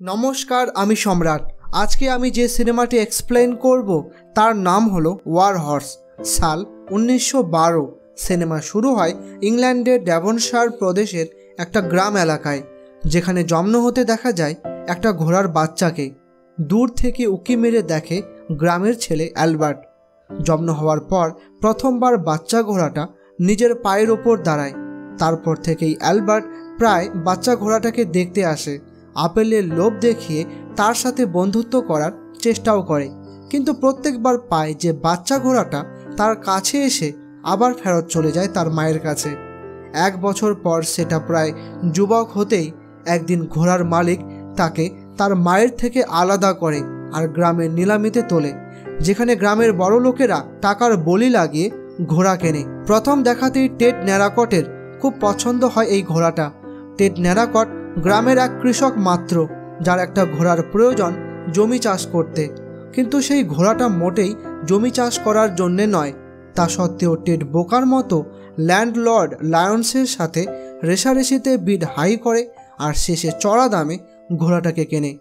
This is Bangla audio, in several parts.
নমস্কার, আমি সম্রাট। আজকে আমি যে সিনেমাটি এক্সপ্লেন করব, তার নাম হলো ওয়ার হর্স সাল উনিশশো বারো। সিনেমা শুরু হয় ইংল্যান্ডের ড্যাভনশার প্রদেশের একটা গ্রাম এলাকায়, যেখানে জন্ম হতে দেখা যায় একটা ঘোড়ার বাচ্চাকে। দূর থেকে উকি মেরে দেখে গ্রামের ছেলে অ্যালবার্ট। জন্ম হওয়ার পর প্রথমবার বাচ্চা ঘোড়াটা নিজের পায়ের ওপর দাঁড়ায়। তারপর থেকেই অ্যালবার্ট প্রায় বাচ্চা ঘোড়াটাকে দেখতে আসে। আপেলের লোভ দেখিয়ে তার সাথে বন্ধুত্ব করার চেষ্টাও করে। কিন্তু প্রত্যেকবার পায় যে বাচ্চা ঘোড়াটা তার কাছে এসে আবার ফেরত চলে যায় তার মায়ের কাছে। এক বছর পর সেটা প্রায় যুবক হতেই একদিন ঘোড়ার মালিক তাকে তার মায়ের থেকে আলাদা করে আর গ্রামের নিলামিতে তোলে, যেখানে গ্রামের বড় লোকেরা টাকার বলি লাগিয়ে ঘোড়া কেনে। প্রথম দেখাতেই টেট ন্যারাকটের খুব পছন্দ হয় এই ঘোড়াটা। টেট ন্যারাকট গ্রামের এক কৃষক মাত্র, যার একটা ঘোড়ার প্রয়োজন জমি চাষ করতে। কিন্তু সেই ঘোড়াটা মোটেই জমি চাষ করার জন্যে নয়। তা সত্ত্বেও টেড বোকার মতো ল্যান্ডলর্ড লায়ন্সের সাথে রেশারেশিতে বিড হাই করে আর শেষে চড়া দামে ঘোড়াটাকে কেনে।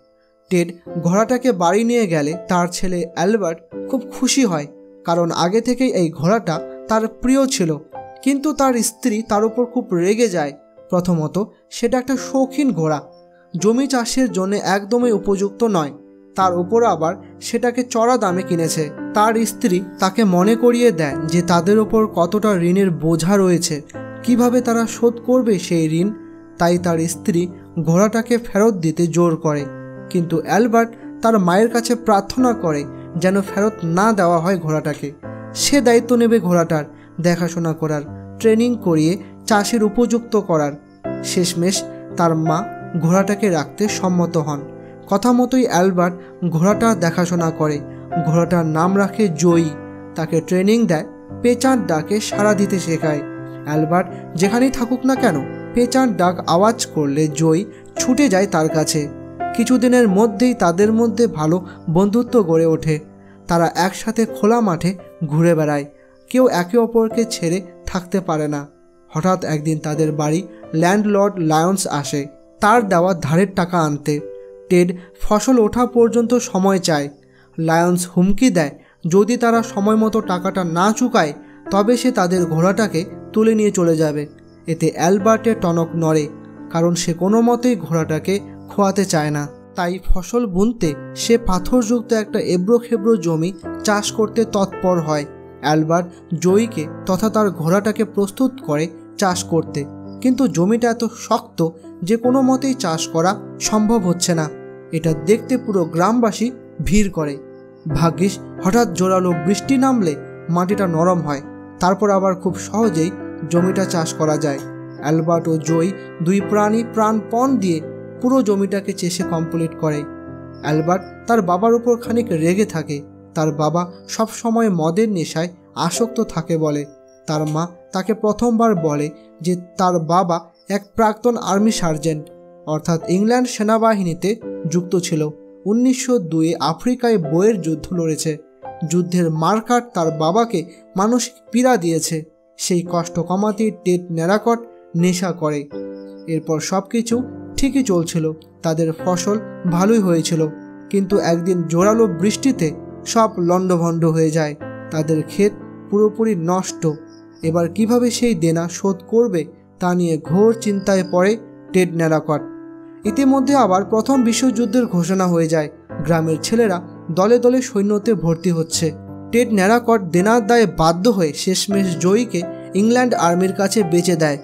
টেড ঘোড়াটাকে বাড়ি নিয়ে গেলে তার ছেলে অ্যালবার্ট খুব খুশি হয়, কারণ আগে থেকেই এই ঘোড়াটা তার প্রিয় ছিল। কিন্তু তার স্ত্রী তার উপর খুব রেগে যায়। প্রথমত, সেটা একটা শৌখিন ঘোড়া। জমি চাষের জন্য একদমই উপযুক্ত নয়। তার উপর আবার সেটাকে চড়া দামে কিনেছে। তার স্ত্রী তাকে মনে করিয়ে দেয় যে তাদের ওপর কতটা ঋণের বোঝা রয়েছে। কীভাবে তারা শোধ করবে সেই ঋণ? তাই তার স্ত্রী ঘোড়াটাকে ফেরত দিতে জোর করে। কিন্তু অ্যালবার্ট তার মায়ের কাছে প্রার্থনা করে যেন ফেরত না দেওয়া হয় ঘোড়াটাকে। সে দায়িত্ব নেবে ঘোড়াটার। দেখাশোনা করার, ট্রেনিং করিয়ে চাষের উপযুক্ত করার। শেষমেশ তার মা ঘোড়াটাকে রাখতে সম্মত হন। কথা মতোই অ্যালবার্ট ঘোড়াটা দেখাশোনা করে। ঘোড়াটার নাম রাখে জয়ী। তাকে ট্রেনিং দেয়, পেঁচার ডাকে সাড়া দিতে শেখায়। অ্যালবার্ট যেখানেই থাকুক না কেন, পেঁচার ডাক আওয়াজ করলে জয়ী ছুটে যায় তার কাছে। কিছুদিনের মধ্যেই তাদের মধ্যে ভালো বন্ধুত্ব গড়ে ওঠে। তারা একসাথে খোলা মাঠে ঘুরে বেড়ায়। কেউ একে অপরকে ছেড়ে থাকতে পারে না। হঠাৎ একদিন তাদের বাড়ি ল্যান্ডলর্ড লায়ন্স আসে। তার দেওয়া ধারের টাকা আনতে। টেড, ফসল ওঠা পর্যন্ত সময় চায়। লায়ন্স হুমকি দেয়, যদি তারা সময় মতো টাকাটা না চুকায়, তবে সে তাদের ঘোড়াটাকে তুলে নিয়ে চলে যাবে এতে অ্যালবার্টের টনক নড়ে, কারণ সে কোনো মতেই ঘোড়াটাকে খোয়াতে চায় না। তাই ফসল বুনতে সে পাথরযুক্ত একটা এবড়ো খেবড়ো জমি চাষ করতে তৎপর হয়। অ্যালবার্ট জয়ীকে তথা তার ঘোড়াটাকে প্রস্তুত করে চাষ করতে। কিন্তু জমিটা এত শক্ত যে কোনো মতেই চাষ করা সম্ভব হচ্ছে না। এটা দেখতে পুরো গ্রামবাসী ভিড় করে। ভাগ্যিস, হঠাৎ জোরালো বৃষ্টি নামলে মাটিটা নরম হয়। তারপর আবার খুব সহজেই জমিটা চাষ করা যায়। অ্যালবার্ট ও জয়ী দুই প্রাণী প্রাণপণ দিয়ে পুরো জমিটাকে চেষে কমপ্লিট করে। অ্যালবার্ট তার বাবার উপর খানিক রেগে থাকে। তার বাবা সব সময় মদের নেশায় আসক্ত থাকে বলে। তার মা তাকে প্রথমবার বলে যে তার বাবা এক প্রাক্তন আর্মি সার্জেন্ট, অর্থাৎ ইংল্যান্ড সেনাবাহিনীতে যুক্ত ছিল। উনিশশো দুয়ে আফ্রিকায় বইয়ের যুদ্ধ লড়েছে। যুদ্ধের মারকাট তার বাবাকে মানসিক পীড়া দিয়েছে। সেই কষ্ট কমাতে টেট নেরাকট নেশা করে। এরপর সব কিছু ঠিকই চলছিল। তাদের ফসল ভালোই হয়েছিল। কিন্তু একদিন জোরালো বৃষ্টিতে সব লণ্ডভণ্ড হয়ে যায়। তাদের ক্ষেত পুরোপুরি নষ্ট। এবার কীভাবে সেই দেনা শোধ করবে তা নিয়ে ঘোর চিন্তায় পড়ে টেড ন্যারাকট। ইতিমধ্যে আবার প্রথম বিশ্বযুদ্ধের ঘোষণা হয়ে যায়। গ্রামের ছেলেরা দলে দলে সৈন্যতে ভর্তি হচ্ছে। টেড ন্যারাকট দেনার দায়ে বাধ্য হয়ে শেষমেশ জয়ীকে ইংল্যান্ড আর্মির কাছে বেঁচে দেয়।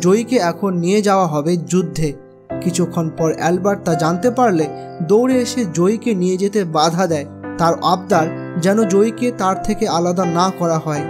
জয়ীকে এখন নিয়ে যাওয়া হবে যুদ্ধে। কিছুক্ষণ পর অ্যালবার্ট তা জানতে পারলে দৌড়ে এসে জয়ীকে নিয়ে যেতে বাধা দেয়। তার আবদার যেন জয়ীকে তার থেকে আলাদা না করা হয়।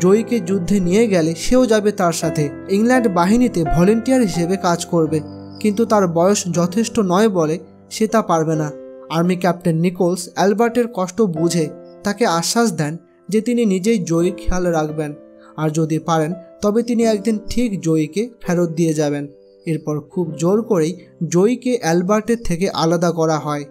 জয়ীকে যুদ্ধে নিয়ে গেলে সেও যাবে তার সাথে। ইংল্যান্ড বাহিনীতে ভলেন্টিয়ার হিসেবে কাজ করবে, কিন্তু তার বয়স যথেষ্ট নয় বলে সে তা পারবে না। আর্মি ক্যাপ্টেন নিকোলস অ্যালবার্টের কষ্ট বুঝে তাকে আশ্বাস দেন যে তিনি নিজেই জয়ী খেয়াল রাখবেন। আর যদি পারেন, তবে তিনি একদিন ঠিক জয়ীকে ফেরত দিয়ে যাবেন। এরপর খুব জোর করেই জয়ীকে অ্যালবার্টের থেকে আলাদা করা হয়।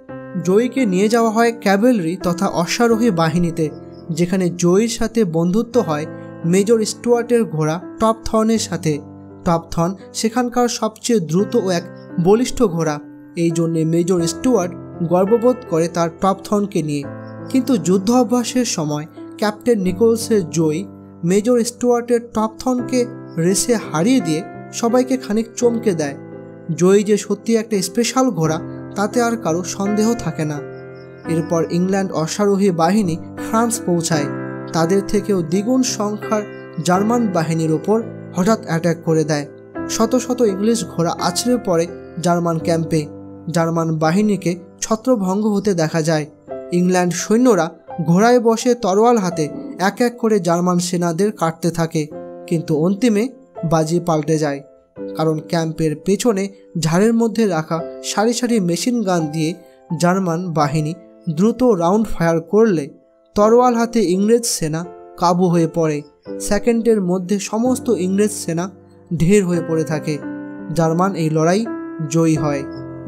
জয়ীকে নিয়ে যাওয়া হয় ক্যাভেলরি তথা অশ্বারোহী বাহিনীতে, যেখানে জয়ীর সাথে বন্ধুত্ব হয় মেজর স্টুয়ার্টের ঘোড়া টপ থর্নের সাথে। টপ সেখানকার সবচেয়ে দ্রুত ও এক বলিষ্ঠ ঘোড়া। এই জন্যে মেজর স্টুয়ার্ট গর্ববোধ করে তার টপ টপথনকে নিয়ে। কিন্তু যুদ্ধ অভ্যাসের সময় ক্যাপ্টেন নিকোলসের জয়ী মেজর স্টুয়ার্টের টপথনকে রেসে হারিয়ে দিয়ে সবাইকে খানিক চমকে দেয়। জয়ী যে সত্যি একটা স্পেশাল ঘোড়া তাতে আর কারও সন্দেহ থাকে না। এরপর ইংল্যান্ড অশ্বারোহী বাহিনী ফ্রান্স পৌঁছায়। তাদের থেকেও দ্বিগুণ সংখ্যার জার্মান বাহিনীর ওপর হঠাৎ অ্যাটাক করে দেয়। শত শত ইংলিশ ঘোড়া আছড়ে পড়ে জার্মান ক্যাম্পে। জার্মান বাহিনীকে ছত্রভঙ্গ হতে দেখা যায়। ইংল্যান্ড সৈন্যরা ঘোড়ায় বসে তরোয়াল হাতে এক এক করে জার্মান সেনাদের কাটতে থাকে, কিন্তু অন্তিমে বাজি পাল্টে যায়। কারণ ক্যাম্পের পেছনে ঝাড়ের মধ্যে রাখা সারি সারি মেশিন গান দিয়ে জার্মান বাহিনী দ্রুত রাউন্ড ফায়ার করলে তরোয়াল হাতে ইংরেজ সেনা কাবু হয়ে পড়ে। সেকেন্ডের মধ্যে সমস্ত ইংরেজ সেনা ঢের হয়ে পড়ে থাকে। জার্মান এই লড়াই জয়ী হয়।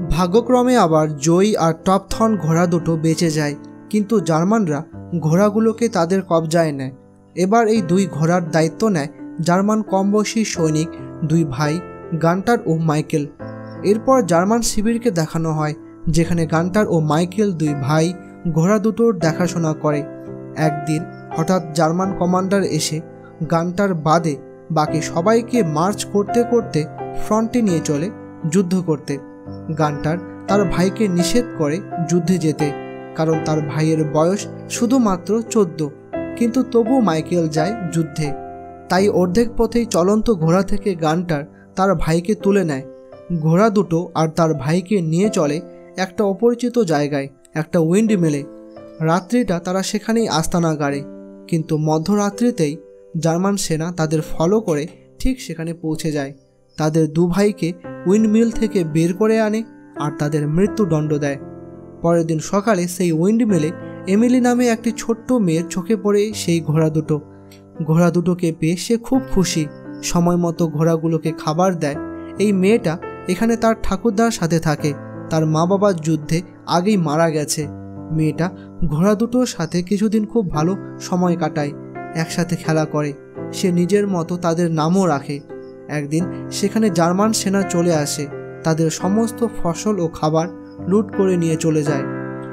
ভাগ্যক্রমে আবার জয়ী আর টপথন ঘোড়া দুটো বেঁচে যায়, কিন্তু জার্মানরা ঘোড়াগুলোকে তাদের কবজায় নেয়। এবার এই দুই ঘোড়ার দায়িত্ব নেয় জার্মান কমবয়সী সৈনিক দুই ভাই গান্টার ও মাইকেল। এরপর জার্মান শিবিরকে দেখানো হয়, যেখানে গান্টার ও মাইকেল দুই ভাই ঘোড়া দুটোর দেখাশোনা করে। একদিন হঠাৎ জার্মান কমান্ডার এসে গান্টার বাদে বাকি সবাইকে মার্চ করতে করতে ফ্রন্টে নিয়ে চলে যুদ্ধ করতে। গান্টার তার ভাইকে নিষেধ করে যুদ্ধে যেতে, কারণ তার ভাইয়ের বয়স শুধুমাত্র চোদ্দ। কিন্তু তবু মাইকেল যায় যুদ্ধে। তাই অর্ধেক পথেই চলন্ত ঘোড়া থেকে গানটার তার ভাইকে তুলে নেয়। ঘোড়া দুটো আর তার ভাইকে নিয়ে চলে একটা অপরিচিত জায়গায়, একটা উইন্ড মেলে রাত্রিটা তারা সেখানেই আস্তানা গাড়ে, কিন্তু মধ্যরাত্রিতেই জার্মান সেনা তাদের ফলো করে ঠিক সেখানে পৌঁছে যায়। তাদের দু ভাইকে উইন্ডমিল থেকে বের করে আনে আর তাদের মৃত্যুদণ্ড দেয়। পরের দিন সকালে সেই উইন্ড উইন্ডমিলে এমিলি নামে একটি ছোট্ট মেয়ের চোখে পড়ে সেই ঘোড়া দুটো। ঘোড়া দুটোকে পেয়ে সে খুব খুশি। সময় মতো ঘোড়াগুলোকে খাবার দেয়। এই মেয়েটা এখানে তার ঠাকুরদার সাথে থাকে। তার মা বাবার যুদ্ধে আগেই মারা গেছে। মেয়েটা ঘোড়া দুটোর সাথে কিছুদিন খুব ভালো সময় কাটায়, একসাথে খেলা করে। সে নিজের মতো তাদের নামও রাখে। একদিন সেখানে জার্মান সেনা চলে আসে। তাদের সমস্ত ফসল ও খাবার লুট করে নিয়ে চলে যায়।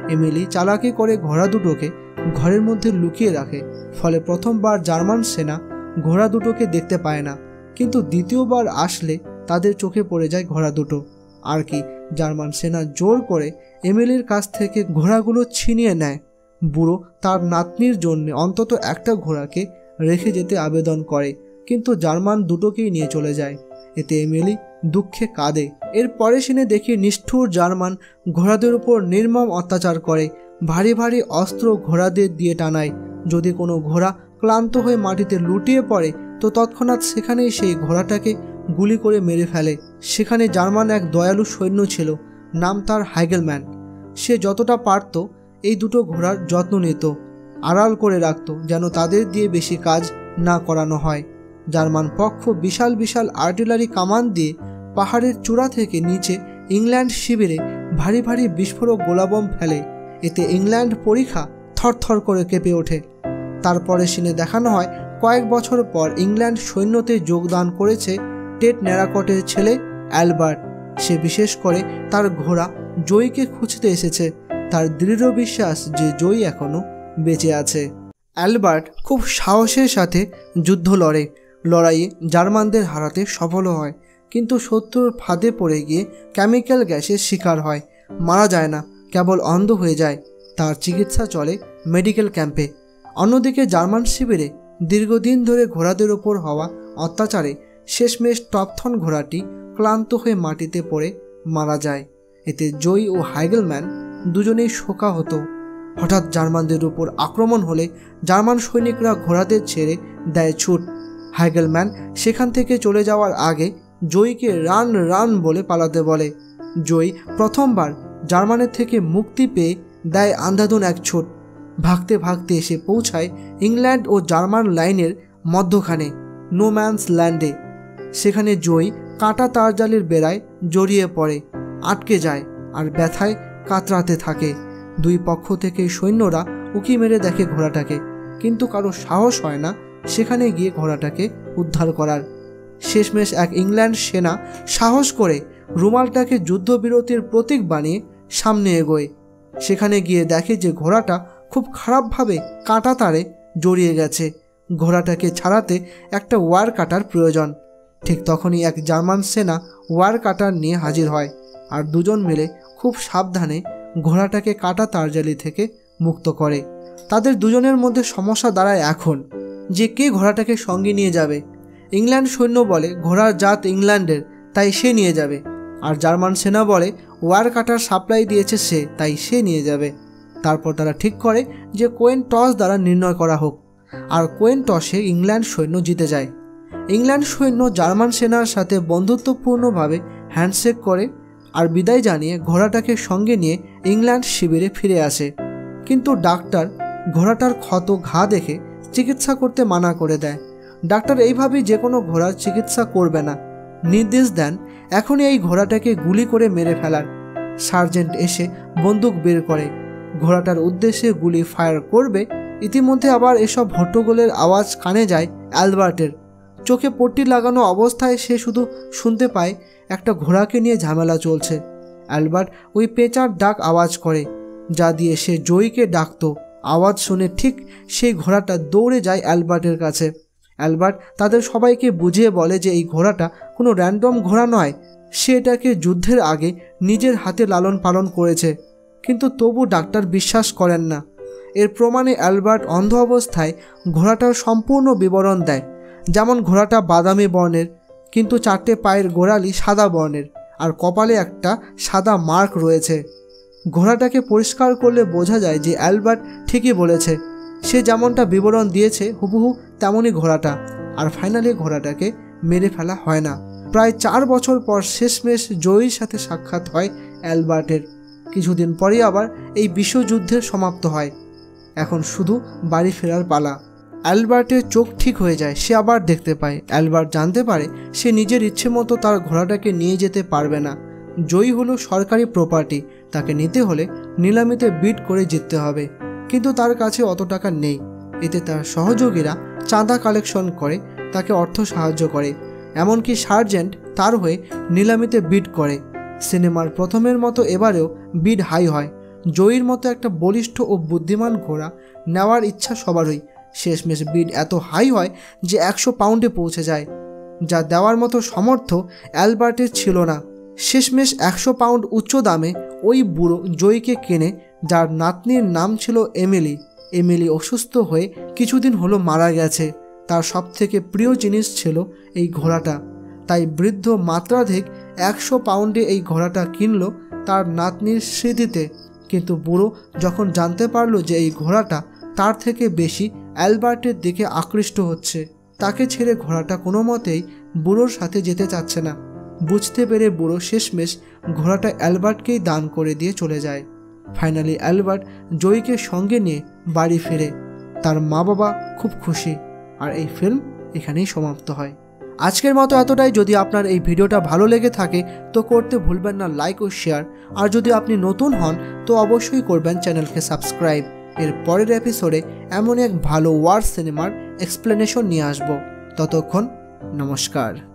এমিলি চালাকি করে ঘোড়া দুটোকে ঘরের মধ্যে লুকিয়ে রাখে। ফলে প্রথমবার জার্মান সেনা ঘোড়া দুটোকে দেখতে পায় না। কিন্তু দ্বিতীয়বার আসলে তাদের চোখে পড়ে যায় ঘোড়া দুটো। আর কি, জার্মান সেনা জোর করে এমিলির কাছ থেকে ঘোড়াগুলো ছিনিয়ে নেয়। বুড়ো তার নাতনির জন্য অন্তত একটা ঘোড়াকে রেখে যেতে আবেদন করে, কিন্তু জার্মান দুটোকেই নিয়ে চলে যায়। এতে এমিলি দুঃখে কাঁদে। এর পরে সিনে দেখি নিষ্ঠুর জার্মান ঘোড়াদের উপর নির্মম অত্যাচার করে। ভারী ভারী অস্ত্র ঘোড়াদের দিয়ে টানায়। যদি কোনো ঘোড়া ক্লান্ত হয়ে মাটিতে লুটিয়ে পড়ে, তো তৎক্ষণাৎ সেখানেই সেই ঘোড়াটাকে গুলি করে মেরে ফেলে। সেখানে জার্মান এক দয়ালু সৈন্য ছিল, নাম তার হাইগেলম্যান। সে যতটা পারত, এই দুটো ঘোড়ার যত্ন নিত, আড়াল করে রাখত, যেন তাদের দিয়ে বেশি কাজ না করানো হয়। জার্মান পক্ষ বিশাল বিশাল আর্টিলারি কামান দিয়ে পাহাড়ের চূড়া থেকে নিচে ইংল্যান্ড শিবিরে ভারী ভারী বিস্ফোরক গোলাবম ফেলে। এতে ইংল্যান্ড পরীক্ষা থরথর করে কেঁপে ওঠে। তারপরে সিনে দেখানো হয়, কয়েক বছর পর ইংল্যান্ড সৈন্যতে যোগদান করেছে টেট ন্যারাকটের ছেলে অ্যালবার্ট। সে বিশেষ করে তার ঘোড়া জয়ীকে খুঁজতে এসেছে। তার দৃঢ় বিশ্বাস যে জয়ী এখনও বেঁচে আছে। অ্যালবার্ট খুব সাহসের সাথে যুদ্ধ লড়ে। লড়াইয়ে জার্মানদের হারাতে সফল হয়, কিন্তু শত্রুর ফাঁদে পড়ে গিয়ে কেমিক্যাল গ্যাসের শিকার হয়। মারা যায় না, কেবল অন্ধ হয়ে যায়। তার চিকিৎসা চলে মেডিকেল ক্যাম্পে। অন্যদিকে জার্মান শিবিরে দীর্ঘদিন ধরে ঘোড়াদের ওপর হওয়া অত্যাচারে শেষমেশ টপথন ঘোড়াটি ক্লান্ত হয়ে মাটিতে পড়ে মারা যায়। এতে জয়ী ও হাইগেলম্যান দুজনেই শোকা হতো হঠাৎ জার্মানদের উপর আক্রমণ হলে জার্মান সৈনিকরা ঘোড়াদের ছেড়ে দেয় ছুট। হাইগেলম্যান সেখান থেকে চলে যাওয়ার আগে জয়ীকে রান রান বলে পালাতে বলে। জয়ী প্রথমবার জার্মানের থেকে মুক্তি পেয়ে দেয় আন্ধাধুন এক ছুট। ভাগতে ভাগতে এসে পৌঁছায় ইংল্যান্ড ও জার্মান লাইনের মধ্যখানে নোম্যান্স ল্যান্ডে সেখানে জয়ী কাঁটা তারজালের বেড়ায় জড়িয়ে পড়ে, আটকে যায় আর ব্যথায় কাতরাতে থাকে। দুই পক্ষ থেকে সৈন্যরা উকি মেরে দেখে ঘোড়াটাকে, কিন্তু কারও সাহস হয় না সেখানে গিয়ে ঘোড়াটাকে উদ্ধার করার। শেষমেশ এক ইংল্যান্ড সেনা সাহস করে রুমালটাকে যুদ্ধবিরতির প্রতীক বানিয়ে সামনে এগোয়। সেখানে গিয়ে দেখে যে ঘোড়াটা খুব খারাপভাবে কাঁটা তারে জড়িয়ে গেছে। ঘোড়াটাকে ছাড়াতে একটা ওয়ার কাটার প্রয়োজন। ঠিক তখনই এক জার্মান সেনা ওয়ার কাটার নিয়ে হাজির হয় আর দুজন মিলে খুব সাবধানে ঘোড়াটাকে কাটা তারজালি থেকে মুক্ত করে। তাদের দুজনের মধ্যে সমস্যা দাঁড়ায় এখন যে কে ঘোড়াটাকে সঙ্গে নিয়ে যাবে। ইংল্যান্ড সৈন্য বলে, ঘোড়ার জাত ইংল্যান্ডের, তাই সে নিয়ে যাবে। আর জার্মান সেনা বলে, ওয়ার কাটার সাপ্লাই দিয়েছে সে, তাই সে নিয়ে যাবে। তারপর তারা ঠিক করে যে কোয়েন টস দ্বারা নির্ণয় করা হোক। আর কোয়েন টসে ইংল্যান্ড সৈন্য জিতে যায়। ইংল্যান্ড সৈন্য জার্মান সেনার সাথে বন্ধুত্বপূর্ণভাবে হ্যান্ডশেক করে আর বিদায় জানিয়ে ঘোড়াটাকে সঙ্গে নিয়ে ইংল্যান্ড শিবিরে ফিরে আসে। কিন্তু ডাক্তার ঘোড়াটার ক্ষত ঘা দেখে চিকিৎসা করতে মানা করে দেয়। ডাক্তার এইভাবেই যে কোনো ঘোড়ার চিকিৎসা করবে না। নির্দেশ দেন, এখনই এই ঘোড়াটাকে গুলি করে মেরে ফেলার। সার্জেন্ট এসে বন্দুক বের করে। ঘোড়াটার উদ্দেশ্যে গুলি ফায়ার করবে। ইতিমধ্যে আবার এসব হট্টগোলের আওয়াজ কানে যায় অ্যালবার্টের। চোখে পট্টি লাগানো অবস্থায় সে শুধু শুনতে পায়, একটা ঘোড়াকে নিয়ে ঝামেলা চলছে। অ্যালবার্ট ওই পেঁচার ডাক আওয়াজ করে, যা দিয়ে সে জয়ীকে ডাকত। আওয়াজ শুনে ঠিক সেই ঘোড়াটা দৌড়ে যায় অ্যালবার্টের কাছে। অ্যালবার্ট তাদের সবাইকে বুঝিয়ে বলে যে এই ঘোড়াটা কোনো র্যান্ডম ঘোড়া নয়। সে এটাকে যুদ্ধের আগে নিজের হাতে লালন পালন করেছে। কিন্তু তবু ডাক্তার বিশ্বাস করেন না। এর প্রমাণে অ্যালবার্ট অন্ধ অবস্থায় ঘোড়াটার সম্পূর্ণ বিবরণ দেয়, যেমন ঘোড়াটা বাদামি বর্ণের, কিন্তু চারটে পায়ের গোড়ালি সাদা বর্ণের, আর কপালে একটা সাদা মার্ক রয়েছে। ঘোড়াটাকে পরিষ্কার করলে বোঝা যায় যে অ্যালবার্ট ঠিকই বলেছে, সে যেমনটা বিবরণ দিয়েছে হুবহু তেমনই ঘোড়াটা, আর ফাইনালি ঘোড়াটাকে মেরে ফেলা হয় না। প্রায় চার বছর পর শেষমেশ জয়ীর সাথে সাক্ষাৎ হয় অ্যালবার্টের। কিছুদিন পরেই আবার এই বিশ্বযুদ্ধের সমাপ্ত হয়। এখন শুধু বাড়ি ফেরার পালা। অ্যালবার্টের চোখ ঠিক হয়ে যায়, সে আবার দেখতে পায়। অ্যালবার্ট জানতে পারে সে নিজের ইচ্ছে মতো তার ঘোড়াটাকে নিয়ে যেতে পারবে না। জয়ী হলো সরকারি প্রপার্টি তাকে নিতে হলে নিলামিতে বিট করে জিততে হবে। কিন্তু তার কাছে অত টাকা নেই। এতে তার সহযোগীরা চাঁদা কালেকশন করে, তাকে অর্থ সাহায্য করে। এমনকি সার্জেন্ট তার হয়ে নিলামিতে বিট করে। সিনেমার প্রথমের মতো এবারেও বিড হাই হয়। জয়ীর মতো একটা বলিষ্ঠ ও বুদ্ধিমান ঘোড়া নেওয়ার ইচ্ছা সবারই। শেষমেশ বিড এত হাই হয় যে একশো পাউন্ডে পৌঁছে যায়। যা দেওয়ার মতো সমর্থ অ্যালবার্টের ছিল না। শেষমেশ একশো পাউন্ড উচ্চ দামে ওই বুড়ো জয়ীকে কেনে, যার নাতনির নাম ছিল এমিলি। এমিলি অসুস্থ হয়ে কিছুদিন হলো মারা গেছে। তার সবথেকে প্রিয় জিনিস ছিল এই ঘোড়াটা। তাই বৃদ্ধ মাত্রাধিক একশো পাউন্ডে এই ঘোড়াটা কিনল তার নাতনির স্মৃতিতে। কিন্তু বুড়ো যখন জানতে পারল যে এই ঘোড়াটা তার থেকে বেশি অ্যালবার্টের দিকে আকৃষ্ট হচ্ছে, তাকে ছেড়ে ঘোড়াটা কোনো মতেই বুড়োর সাথে যেতে চাচ্ছে না। বুঝতে পেরে বুড়ো শেষমেশ ঘোড়াটা অ্যালবার্টকেই দান করে দিয়ে চলে যায়। ফাইনালি অ্যালবার্ট জয়ীকে সঙ্গে নিয়ে বাড়ি ফেরে। তার মা বাবা খুব খুশি। আর এই ফিল্ম এখানেই সমাপ্ত হয়। আজকের মতো এতটাই। যদি আপনার এই ভিডিওটা ভালো লেগে থাকে, তো করতে ভুলবেন না লাইক ও শেয়ার আর যদি আপনি নতুন হন, তো অবশ্যই করবেন চ্যানেলকে সাবস্ক্রাইব এর পরের এপিসোডে এমন এক ভালো ওয়ার সিনেমার এক্সপ্লেনেশন নিয়ে আসব। ততক্ষণ নমস্কার।